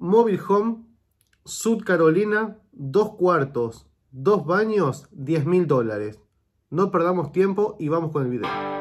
Mobile Home, Sud Carolina, dos cuartos, dos baños, 10 mil dólares. No perdamos tiempo y vamos con el video.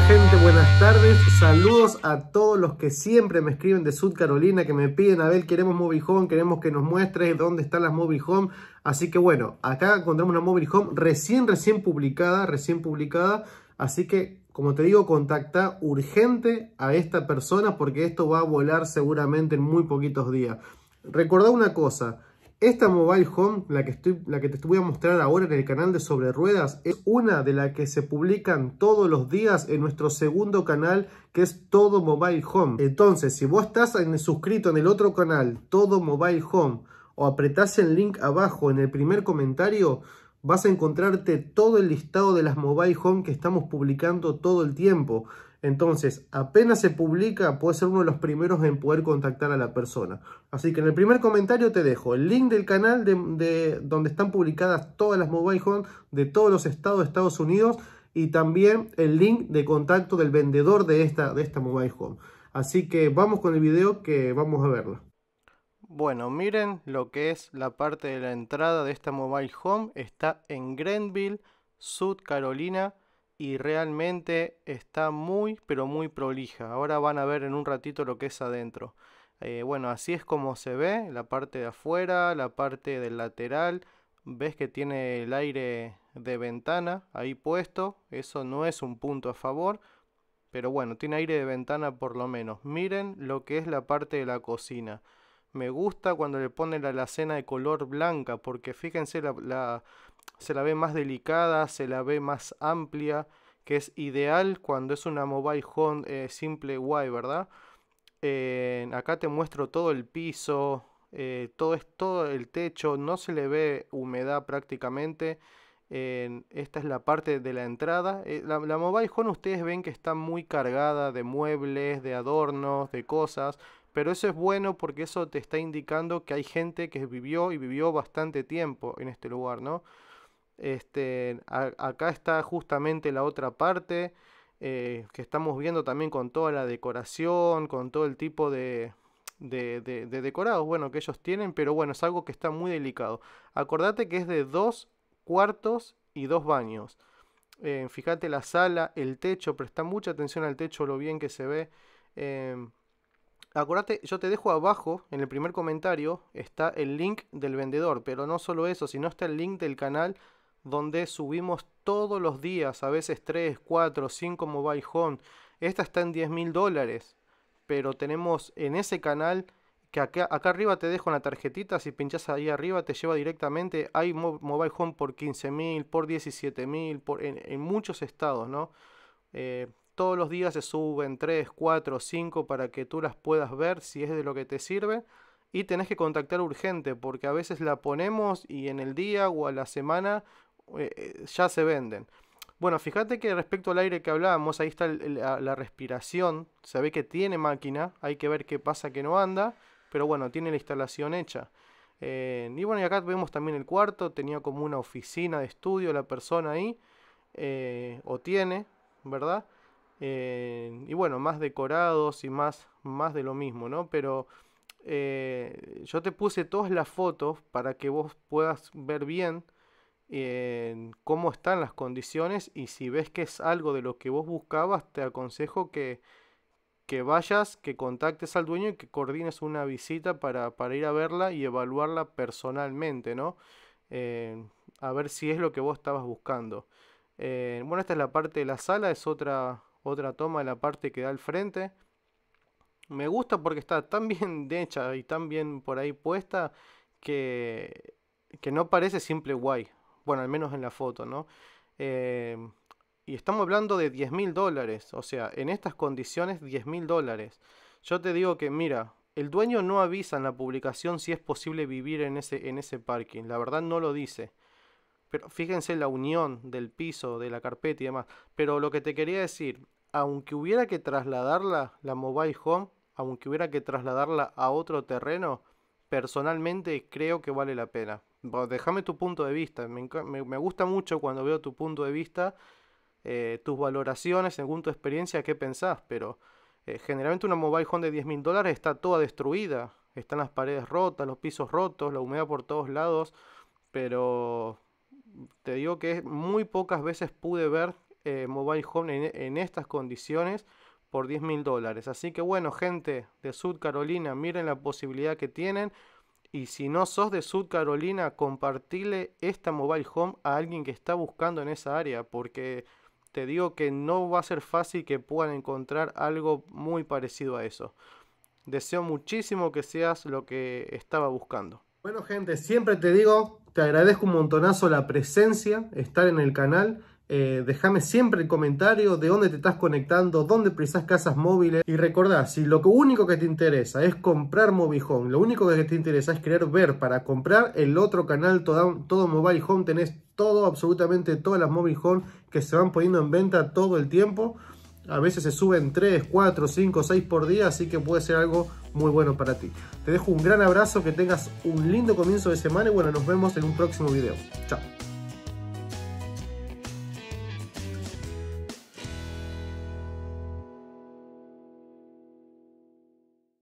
Gente, buenas tardes. Saludos a todos los que siempre me escriben de Sud Carolina, que me piden, a ver, queremos Mobile Home, queremos que nos muestres dónde están las Mobile Home. Así que bueno, acá encontramos una Mobile Home recién, recién publicada, recién publicada. Así que, como te digo, contacta urgente a esta persona porque esto va a volar seguramente en muy poquitos días. Recordá una cosa, esta mobile home, la que, estoy, la que te voy a mostrar ahora en el canal de Sobre Ruedas, es una de las que se publican todos los días en nuestro segundo canal, que es Todo Mobile Home. Entonces, si vos estás en, suscrito en el otro canal, Todo Mobile Home, o apretás el link abajo en el primer comentario, vas a encontrarte todo el listado de las mobile home que estamos publicando todo el tiempo. Entonces, apenas se publica, puede ser uno de los primeros en poder contactar a la persona. Así que en el primer comentario te dejo el link del canal de, donde están publicadas todas las mobile home de todos los estados de Estados Unidos y también el link de contacto del vendedor de esta, de esta mobile home. Así que vamos con el video que vamos a verlo. Bueno, miren lo que es la parte de la entrada de esta mobile home. Está en Grenville, South Carolina y realmente está muy pero muy prolija. Ahora van a ver en un ratito lo que es adentro. Eh, bueno, así es como se ve la parte de afuera, la parte del lateral. Ves que tiene el aire de ventana ahí puesto. Eso no es un punto a favor. Pero bueno, tiene aire de ventana por lo menos. Miren lo que es la parte de la cocina. Me gusta cuando le ponen la alacena de color blanca porque fíjense la se la ve más delicada, se la ve más amplia, que es ideal cuando es una mobile home eh, simple guay, ¿verdad? Eh, acá te muestro todo el piso, eh, todo, es, todo el techo, no se le ve humedad prácticamente. esta es la parte de la entrada. La, la, mobile home ustedes ven que está muy cargada de muebles, de adornos, de cosas. Pero eso es bueno porque eso te está indicando que hay gente que vivió y vivió bastante tiempo en este lugar, ¿no? Este, acá está justamente la otra parte eh, que estamos viendo también con toda la decoración, con todo el tipo de, de, decorados bueno, que ellos tienen, pero bueno, es algo que está muy delicado. Acordate que es de dos cuartos y dos baños. Eh, fíjate la sala, el techo, presta mucha atención al techo, lo bien que se ve. Em, acordate, yo te dejo abajo, en el primer comentario, está el link del vendedor, pero no solo eso, sino está el link del canal donde subimos todos los días, a veces 3, 4, 5 mobile home. Esta está en 10 mil dólares, pero tenemos en ese canal que acá, arriba te dejo una tarjetita, si pinchas ahí arriba te lleva directamente, hay mobile home por 15 mil, por 17 mil, en, en, muchos estados, ¿no? Eh, todos los días se suben 3, 4, 5 para que tú las puedas ver si es de lo que te sirve. Y tenés que contactar urgente porque a veces la ponemos y en el día o a la semana eh, eh, ya se venden. Bueno, fíjate que respecto al aire que hablábamos, ahí está la, respiración, se ve que tiene máquina, hay que ver qué pasa que no anda, pero bueno, tiene la instalación hecha. Eh, y bueno, y acá vemos también el cuarto, tenía como una oficina de estudio la persona ahí, o tiene, ¿verdad? Y bueno, más decorados y más, más de lo mismo, ¿no? Pero yo te puse todas las fotos para que vos puedas ver bien en cómo están las condiciones y si ves que es algo de lo que vos buscabas, te aconsejo que, que vayas, que contactes al dueño y que coordines una visita para, para ir a verla y evaluarla personalmente, ¿no? Eh, a ver si es lo que vos estabas buscando. Eh, bueno, esta es la parte de la sala, es otra, otra toma de la parte que da al frente. Me gusta porque está tan bien hecha y tan bien por ahí puesta que, que no parece simple guay. Bueno, al menos en la foto, ¿no? Em, y estamos hablando de 10 mil dólares. O sea, en estas condiciones 10 mil dólares. Yo te digo que, mira, el dueño no avisa en la publicación si es posible vivir en ese, en ese parking. La verdad no lo dice. Pero fíjense la unión del piso, de la carpeta y demás. Pero lo que te quería decir, aunque hubiera que trasladarla, la mobile home, aunque hubiera que trasladarla a otro terreno, personalmente creo que vale la pena. Déjame tu punto de vista. Me, gusta mucho cuando veo tu punto de vista, eh, tus valoraciones, según tu experiencia, qué pensás. Pero eh, generalmente una mobile home de 10 mil dólares está toda destruida. Están las paredes rotas, los pisos rotos, la humedad por todos lados. Pero te digo que muy pocas veces pude ver eh, mobile home en, estas condiciones por 10 mil dólares. Así que bueno, gente de Sud Carolina, miren la posibilidad que tienen. Y si no sos de Sud Carolina, compartile esta mobile home a alguien que está buscando en esa área. Porque te digo que no va a ser fácil que puedan encontrar algo muy parecido a eso. Deseo muchísimo que seas lo que estaba buscando. Bueno gente, siempre te digo, te agradezco un montonazo la presencia, estar en el canal. Eh, déjame siempre el comentario de dónde te estás conectando, dónde precisas casas móviles. Y recordá, si lo único que te interesa es comprar Mobile Home, lo único que te interesa es querer ver para comprar el otro canal, todo, todo Mobile Home, tenés todo, absolutamente todas las Mobile Home que se van poniendo en venta todo el tiempo. A veces se suben 3, 4, 5, 6 por día, así que puede ser algo muy bueno para ti. Te dejo un gran abrazo, que tengas un lindo comienzo de semana y bueno, nos vemos en un próximo video. Chao.